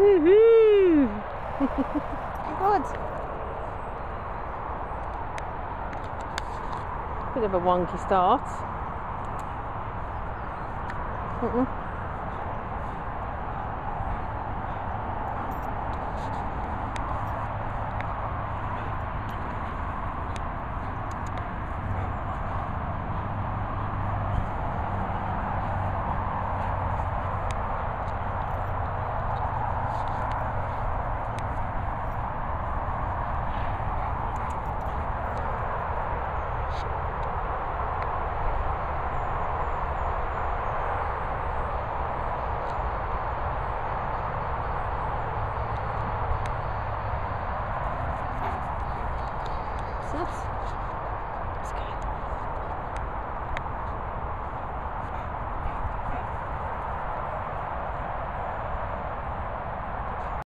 Woohoo! Good. Bit of a wonky start. 嗯嗯。subscribe.